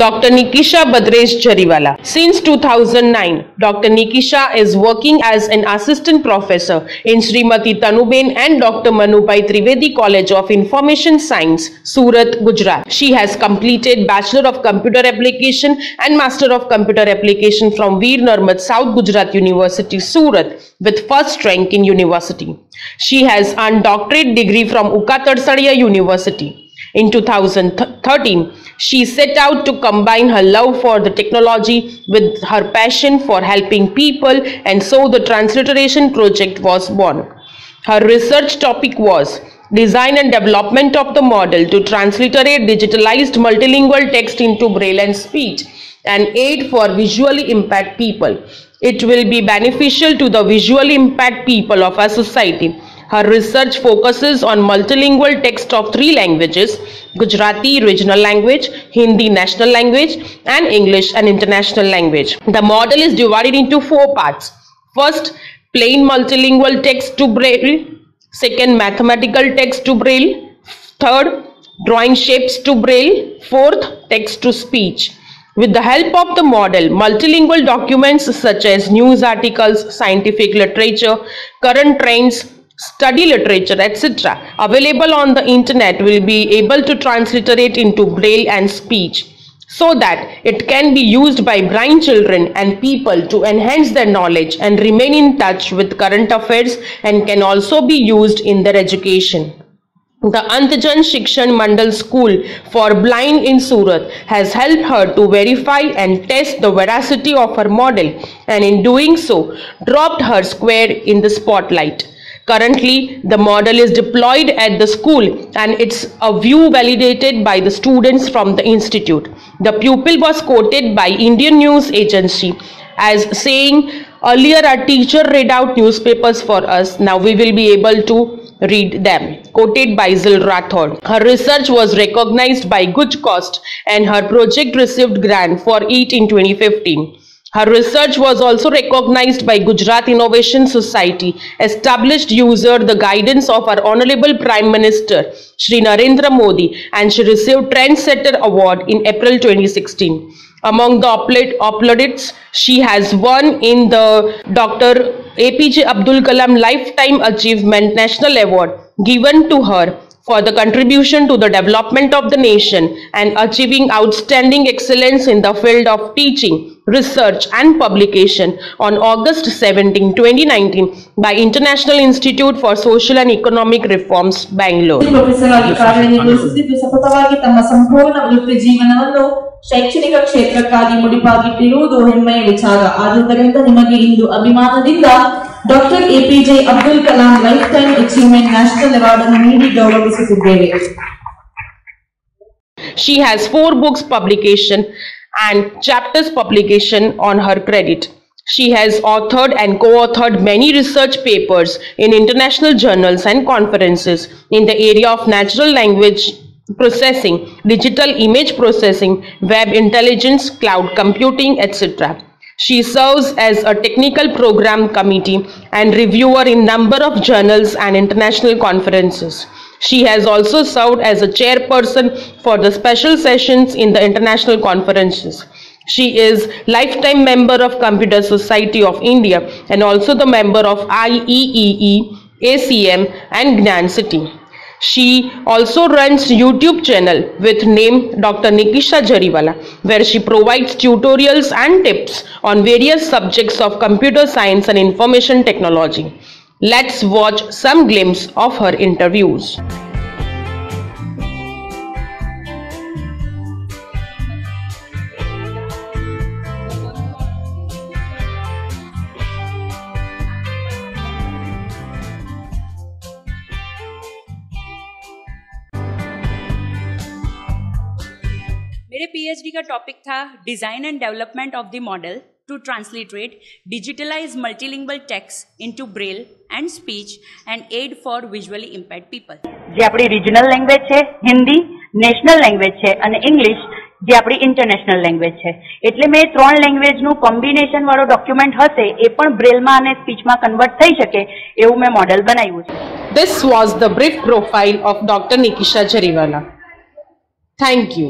Dr. Nikisha Badresh Jariwala. Since 2009, Dr. Nikisha is working as an assistant professor in Srimati Tanuben and Dr. Manubhai Trivedi College of Information Science, Surat, Gujarat. She has completed Bachelor of Computer Application and Master of Computer Application from Veer Narmad South Gujarat University, Surat with first rank in university. She has earned doctorate degree from Uka University. In 2013, she set out to combine her love for the technology with her passion for helping people and so the transliteration project was born. Her research topic was design and development of the model to transliterate digitalized multilingual text into braille and speech and aid for visually impaired people. It will be beneficial to the visually impaired people of our society. Her research focuses on multilingual text of three languages Gujarati regional language, Hindi national language, and English an international language. The model is divided into four parts. First, plain multilingual text to Braille. Second, mathematical text to Braille. Third, drawing shapes to Braille. Fourth, text to speech. With the help of the model, multilingual documents such as news articles, scientific literature, current trends, study literature, etc. available on the internet will be able to transliterate into braille and speech so that it can be used by blind children and people to enhance their knowledge and remain in touch with current affairs and can also be used in their education. The Andhjan Shikshan Mandal School for Blind in Surat has helped her to verify and test the veracity of her model and in doing so dropped her square in the spotlight. Currently, the model is deployed at the school and it's a view validated by the students from the institute. The pupil was quoted by Indian News Agency as saying, earlier our teacher read out newspapers for us, now we will be able to read them. Quoted by Zil Rathod. Her research was recognized by GUJCOST and her project received grant for it in 2015. Her research was also recognized by Gujarat Innovation Society, established user the guidance of our Honorable Prime Minister, Shri Narendra Modi, and she received Trendsetter Award in April 2016. Among the plaudits, she has won in the Dr. APJ Abdul Kalam Lifetime Achievement National Award given to her for the contribution to the development of the nation and achieving outstanding excellence in the field of teaching, research and publication on August 17, 2019 by International Institute for Social and Economic Reforms, Bangalore. Professor ಆಗಿ ಕಾರ್ಯನಿರ್ವಹಿಸುತ್ತಿದ್ದು ಸತತವಾಗಿ ತಮ್ಮ ಸಂಪೂರ್ಣ ವೃತ್ತಿ ಜೀವನವನ್ನು ಶೈಕ್ಷಣಿಕ ಕ್ಷೇತ್ರಕ್ಕಾಗಿ ಮುಡಿಪಾಗಿಟ್ಟಿರುವುದು ಹೆಮ್ಮೆಯ ವಿಚಾರ ಆದುದರಿಂದ ನಿಮಗೆ ಇಂದು ಅಭಿಮಾನದಿಂದ doctor APJ Abdul Kalam life time achievement national award ಅನ್ನು ನೀಡಿ ಗೌರವಿಸುತ್ತಿದ್ದೇವೆ She has four books publication and chapters publication on her credit. She has authored and co-authored many research papers in international journals and conferences in the area of natural language processing, digital image processing, web intelligence, cloud computing, etc. She serves as a technical program committee and reviewer in number of journals and international conferences. She has also served as a chairperson for the special sessions in the international conferences. She is lifetime member of Computer Society of India and also the member of IEEE, ACM and Gnan City. She also runs YouTube channel with name Dr. Nikisha Jariwala where she provides tutorials and tips on various subjects of computer science and information technology. Let's watch some glimpse of her interviews. मेरे PhD का topic था design and development of the model to transliterate digitalise multilingual text into Braille and speech and aid for visually impaired people જે આપણી regional language છે Hindi national language છે અને English જે આપણી ઇન્ટરનેશનલ લેંગ્વેજ છે એટલે મેં ત્રણ લેંગ્વેજનું કોમ્બિનેશન વાળો ડોક્યુમેન્ટ હશે એ પણ બ્રેલમાં અને સ્પીચમાં કન્વર્ટ થઈ શકે એવું મેં મોડેલ બનાવ્યું છે This was the brief profile of Dr. Nikisha Jariwala. Thank you.